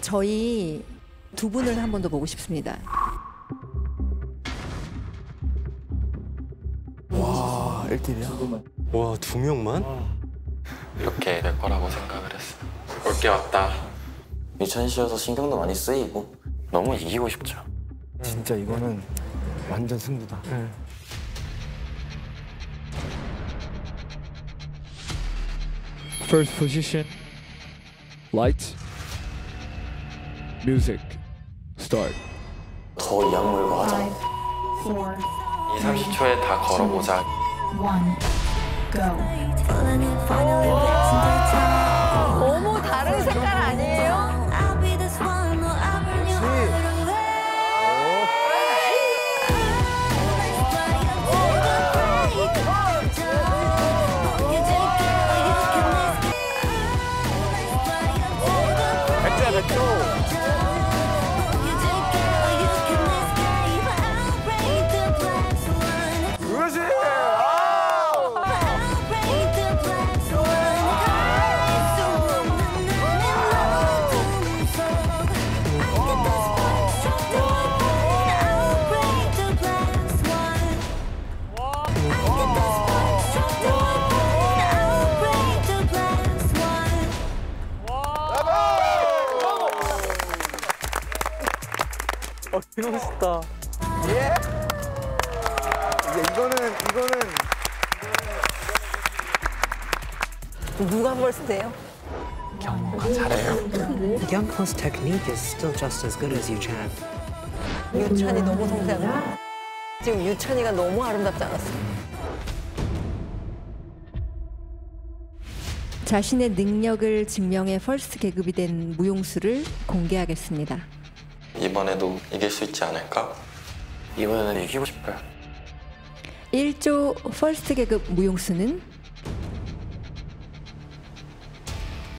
저희 두 분을 한 번 더 보고 싶습니다. 와 1대1이야? 와, 두 명만? 이렇게 될 거라고 생각을 했어. 올게 왔다. 유찬 씨여서 신경도 많이 쓰이고 너무 이기고 싶죠. 진짜 이거는 완전 승부다 First position. Music. Start. 더이 약물과 하자 Five, four, 2, 30초에 다 걸어보자. one, go. 너무 다른 색깔 아니에요? 백조야 백조 예? 이제 이거는 이거는 누가 뭘 쓰세요? Youngho's technique is still just as good as Yuchan. 유찬이 너무 성대하고 지금 유찬이가 너무 아름답지 않았어요? 자신의 능력을 증명해 펄스트 계급이 된 무용수를 공개하겠습니다. 이번에도 이길 수 있지 않을까? 이번에는 이기고 싶어요 1조 펄스트 계급 무용수는